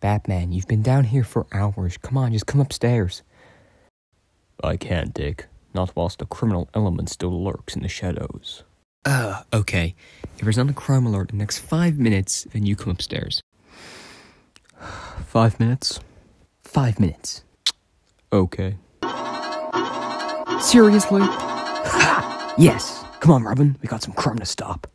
Batman, you've been down here for hours. Come on, just come upstairs. I can't, Dick. Not whilst the criminal element still lurks in the shadows. Uh, okay. If there's not a crime alert in the next five minutes, then you come upstairs. Five minutes? Five minutes. Okay. Seriously? Ha! Yes. Come on, Robin. We got some crime to stop.